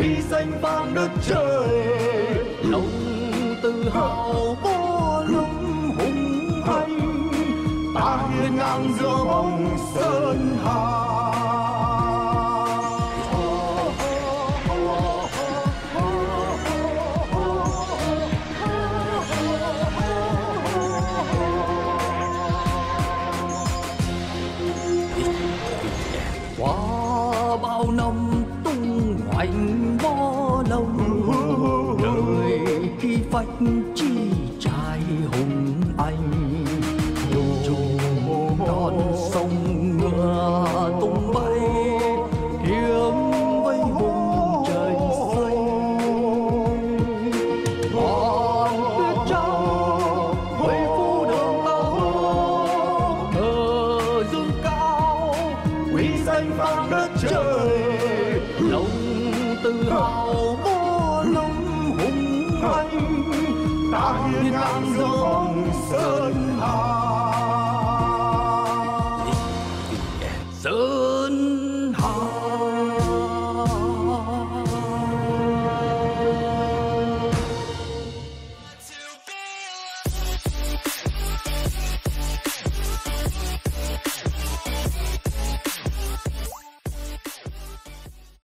uy danh vang đất trời. Lòng tự hào có lúc hùng anh ta hiên ngang giữa bóng sơn hà. Qua bao năm anh bó lông đời khi phách chi trai hùng anh, dù non sông ngựa tung bay, kiếm với vùng trời xanh. Còn tuyết trắng với phú đường tàu thờ dương cao, quý danh vang đất trời. 开大地染着红色的